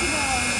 basketball.